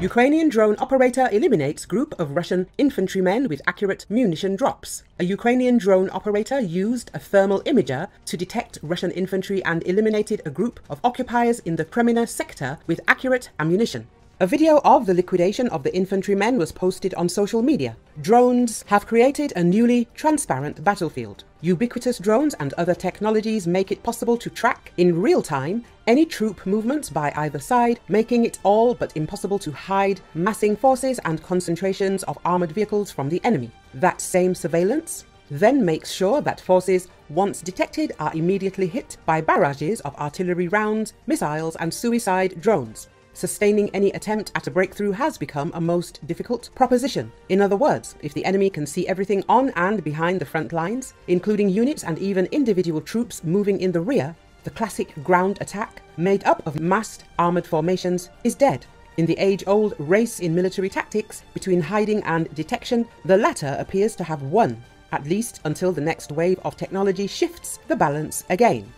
Ukrainian drone operator eliminates group of Russian infantrymen with accurate munition drops. A Ukrainian drone operator used a thermal imager to detect Russian infantry and eliminated a group of occupiers in the Kreminna sector with accurate ammunition. A video of the liquidation of the infantrymen was posted on social media. Drones have created a newly transparent battlefield. Ubiquitous drones and other technologies make it possible to track in real time any troop movements by either side, making it all but impossible to hide massing forces and concentrations of armored vehicles from the enemy. That same surveillance then makes sure that forces, once detected, are immediately hit by barrages of artillery rounds, missiles, and suicide drones. Sustaining any attempt at a breakthrough has become a most difficult proposition. In other words, if the enemy can see everything on and behind the front lines, including units and even individual troops moving in the rear, the classic ground attack, made up of massed armored formations, is dead. In the age old race in military tactics between hiding and detection, the latter appears to have won, at least until the next wave of technology shifts the balance again.